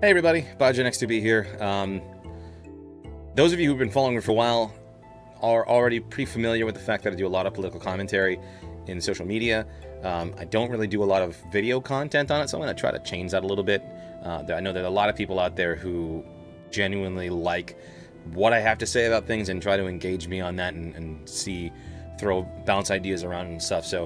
Hey everybody, BiogenX2B here. Um, those of you who've been following me for a while are already pretty familiar with the fact that I do a lot of political commentary in social media. Um, I don't really do a lot of video content on it, so I'm going to try to change that a little bit. Uh, I know there are a lot of people out there who genuinely like what I have to say about things and try to engage me on that and, and see, throw, bounce ideas around and stuff. So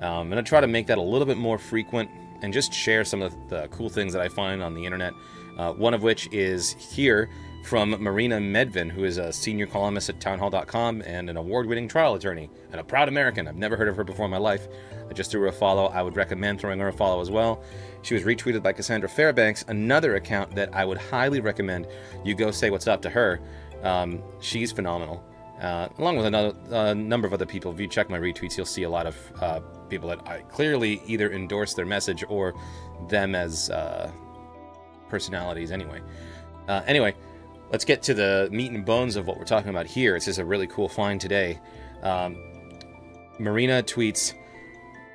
um, I'm going to try to make that a little bit more frequent and just share some of the cool things that I find on the internet. Uh, one of which is here from Marina Medvin, who is a senior columnist at townhall.com and an award winning trial attorney and a proud American. I've never heard of her before in my life. I just threw her a follow. I would recommend throwing her a follow as well. She was retweeted by Cassandra Fairbanks, another account that I would highly recommend you go say what's up to her. Um, she's phenomenal. Uh, along with another number of other people. If you check my retweets, you'll see a lot of uh, people that I clearly either endorse their message or them as uh, personalities. Anyway, uh, anyway, let's get to the meat and bones of what we're talking about here. This is a really cool find today. Um, Marina tweets.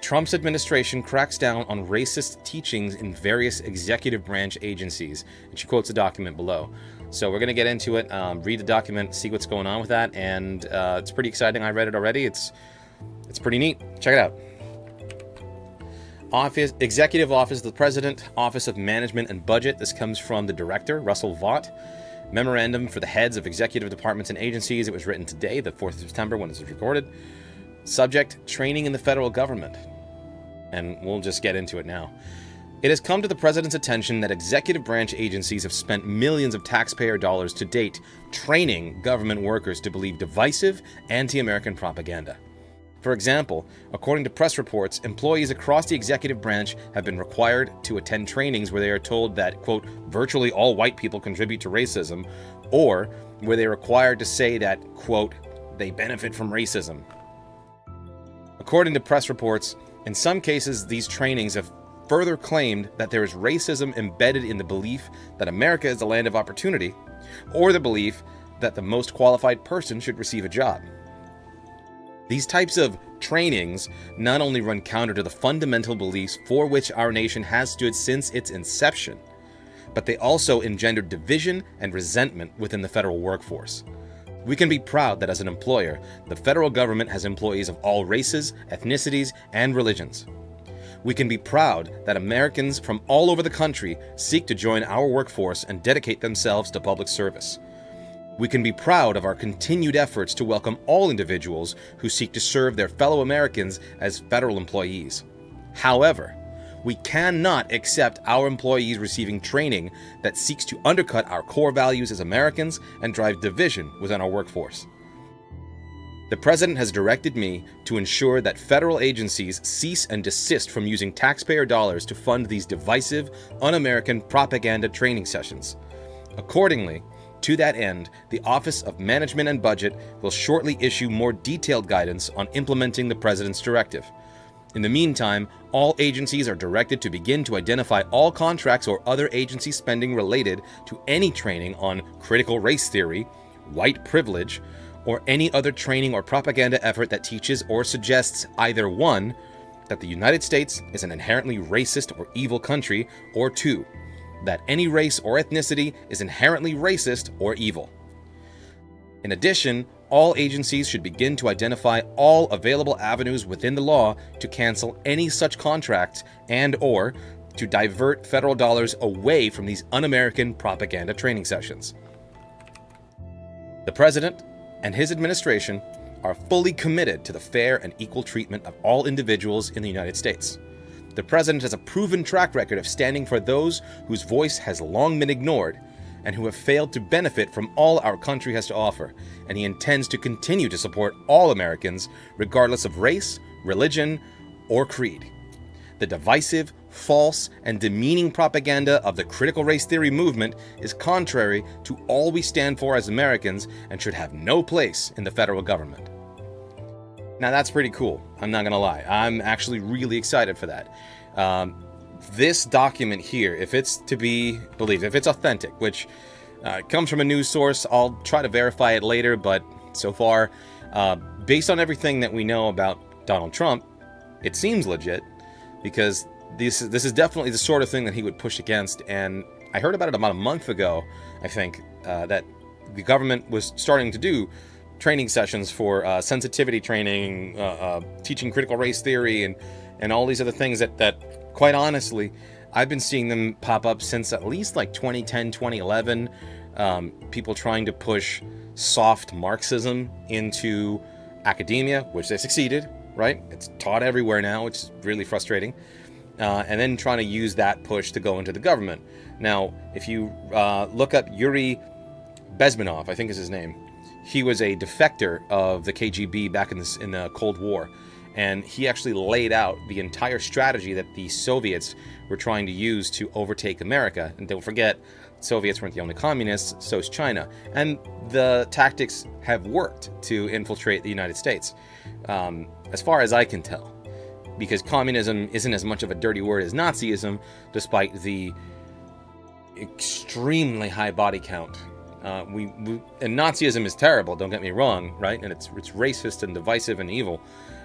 Trump's administration cracks down on racist teachings in various executive branch agencies. And she quotes a document below. So we're going to get into it, um, read the document, see what's going on with that, and uh, it's pretty exciting. I read it already. It's it's pretty neat. Check it out. Office Executive Office of the President, Office of Management and Budget. This comes from the director, Russell Vought. Memorandum for the heads of executive departments and agencies. It was written today, the 4th of September, when this was recorded. Subject Training in the Federal Government. And we'll just get into it now. It has come to the President's attention that executive branch agencies have spent millions of taxpayer dollars to date training government workers to believe divisive, anti American propaganda. For example, according to press reports, employees across the executive branch have been required to attend trainings where they are told that, quote, virtually all white people contribute to racism, or where they are required to say that, quote, they benefit from racism. According to press reports, in some cases, these trainings have further claimed that there is racism embedded in the belief that America is a land of opportunity, or the belief that the most qualified person should receive a job. These types of trainings not only run counter to the fundamental beliefs for which our nation has stood since its inception, but they also engender division and resentment within the federal workforce. We can be proud that as an employer, the federal government has employees of all races, ethnicities, and religions. We can be proud that Americans from all over the country seek to join our workforce and dedicate themselves to public service. We can be proud of our continued efforts to welcome all individuals who seek to serve their fellow Americans as federal employees. However, we cannot accept our employees receiving training that seeks to undercut our core values as Americans and drive division within our workforce. The President has directed me to ensure that federal agencies cease and desist from using taxpayer dollars to fund these divisive, un American propaganda training sessions. Accordingly, to that end, the Office of Management and Budget will shortly issue more detailed guidance on implementing the President's directive. In the meantime, all agencies are directed to begin to identify all contracts or other agency spending related to any training on critical race theory, white privilege, or any other training or propaganda effort that teaches or suggests either one, that the United States is an inherently racist or evil country, or two, that any race or ethnicity is inherently racist or evil. In addition, all agencies should begin to identify all available avenues within the law to cancel any such contracts and or to divert federal dollars away from these un-American propaganda training sessions. The president and his administration are fully committed to the fair and equal treatment of all individuals in the United States. The president has a proven track record of standing for those whose voice has long been ignored and who have failed to benefit from all our country has to offer, and he intends to continue to support all Americans, regardless of race, religion, or creed. The divisive, false, and demeaning propaganda of the critical race theory movement is contrary to all we stand for as Americans and should have no place in the federal government. Now that's pretty cool. I'm not gonna lie. I'm actually really excited for that. Um, this document here, if it's to be believed, if it's authentic, which uh, comes from a news source, I'll try to verify it later. But so far, uh, based on everything that we know about Donald Trump, it seems legit because this this is definitely the sort of thing that he would push against, and I heard about it about a month ago, I think, uh, that the government was starting to do training sessions for uh, sensitivity training, uh, uh, teaching critical race theory, and and all these other things that that quite honestly, I've been seeing them pop up since at least like 2010, 2011. Um, people trying to push soft Marxism into academia, which they succeeded. Right? It's taught everywhere now, which is really frustrating. Uh, and then trying to use that push to go into the government. Now, if you uh, look up Yuri Bezmenov, I think is his name, he was a defector of the KGB back in in the Cold War. And he actually laid out the entire strategy that the Soviets were trying to use to overtake America. And don't forget, Soviets weren't the only communists, so is China. And the tactics have worked to infiltrate the United States, um, as far as I can tell. Because communism isn't as much of a dirty word as Nazism, despite the extremely high body count uh, we, we, and Nazism is terrible. Don't get me wrong, right? And it's it's racist and divisive and evil.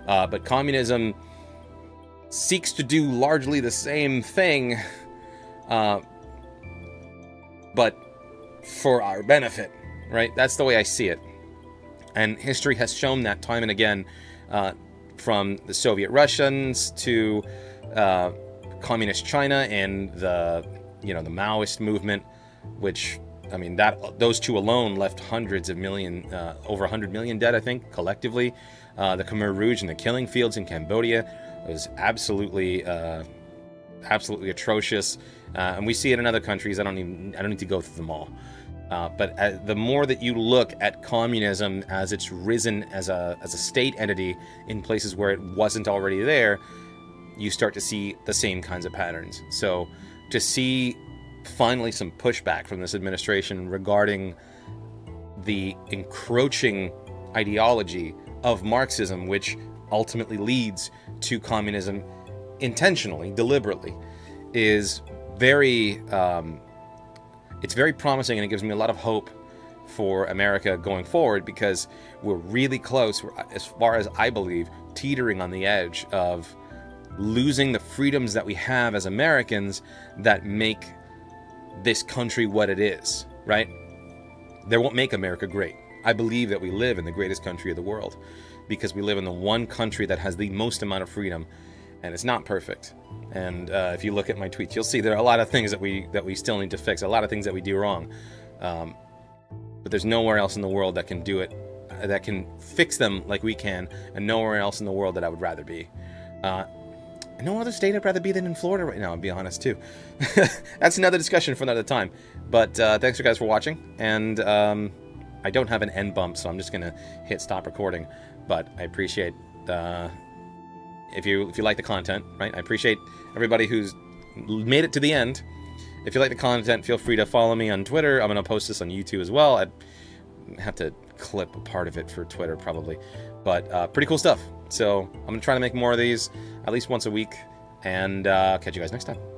Uh, but communism seeks to do largely the same thing, uh, but for our benefit, right? That's the way I see it. And history has shown that time and again, uh, from the Soviet Russians to uh, communist China and the you know the Maoist movement, which I mean, that those two alone left hundreds of million, uh, over 100 million dead, I think, collectively. Uh, the Khmer Rouge and the killing fields in Cambodia was absolutely, uh, absolutely atrocious, uh, and we see it in other countries. I don't even, I don't need to go through them all. Uh, but uh, the more that you look at communism as it's risen as a as a state entity in places where it wasn't already there, you start to see the same kinds of patterns. So to see finally some pushback from this administration regarding the encroaching ideology of Marxism, which ultimately leads to communism intentionally, deliberately, is very um, it's very promising and it gives me a lot of hope for America going forward because we're really close, we're, as far as I believe, teetering on the edge of losing the freedoms that we have as Americans that make this country what it is, right? They won't make America great. I believe that we live in the greatest country of the world because we live in the one country that has the most amount of freedom and it's not perfect. And uh, if you look at my tweets, you'll see there are a lot of things that we that we still need to fix, a lot of things that we do wrong. Um, but there's nowhere else in the world that can do it, uh, that can fix them like we can, and nowhere else in the world that I would rather be. Uh, no other state I'd rather be than in Florida right now, I'll be honest, too. That's another discussion for another time. But uh, thanks, you guys, for watching. And um, I don't have an end bump, so I'm just to hit stop recording. But I appreciate uh, if you if you like the content, right? I appreciate everybody who's made it to the end. If you like the content, feel free to follow me on Twitter. I'm going to post this on YouTube as well. I'd have to clip a part of it for Twitter, probably. But uh, pretty cool stuff. So I'm going to try to make more of these at least once a week. And uh, catch you guys next time.